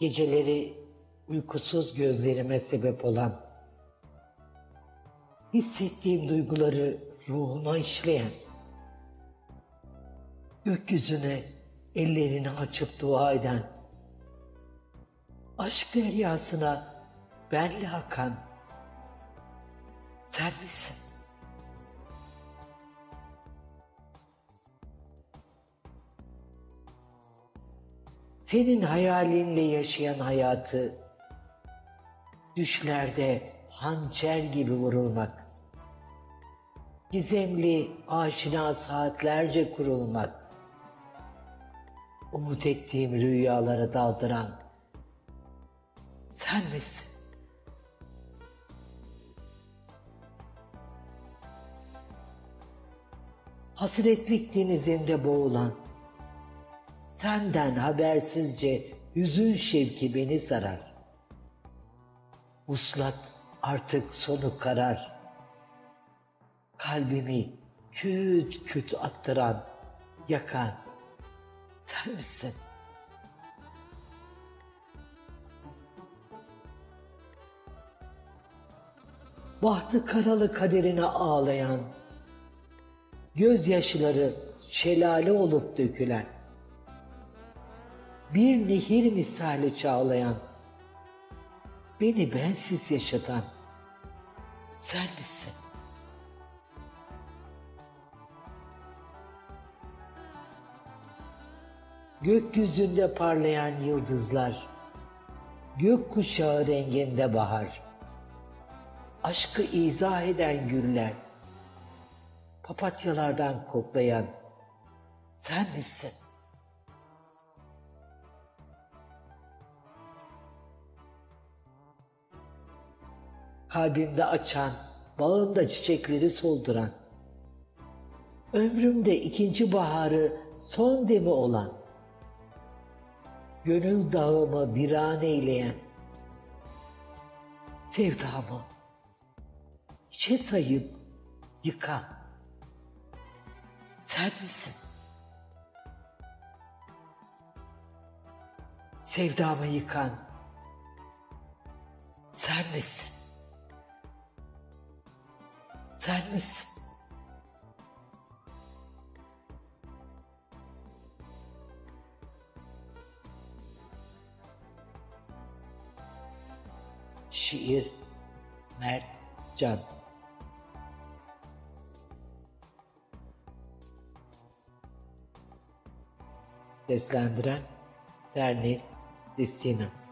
Geceleri uykusuz gözlerime sebep olan, hissettiğim duyguları ruhuma işleyen, gökyüzüne ellerini açıp dua eden, aşk deryasına benle akan, sen misin? Senin hayalinle yaşayan hayatı düşlerde hançer gibi vurulmak, gizemli aşina saatlerce kurulmak, umut ettiğim rüyalara daldıran sen misin? Hasretlik denizinde boğulan, senden habersizce hüzün şevki beni sarar. Uslat artık sonu karar. Kalbimi küt küt attıran, yakan sen misin? Bahtı karalı kaderine ağlayan, gözyaşları şelale olup dökülen, bir nehir misali çağlayan, beni bensiz yaşatan sen misin? Gökyüzünde parlayan yıldızlar, gökkuşağı renginde bahar, aşkı izah eden güller, papatyalardan koklayan sen misin? Kalbimde açan, bağımda çiçekleri solduran, ömrümde ikinci baharı son demi olan, gönül dağımı viran eyleyen, sevdamı hiçe sayıp yıkan, sen misin? Sevdamı yıkan, sen misin? Sen misin? Şiir Mert Can Seslendiren Serni Destina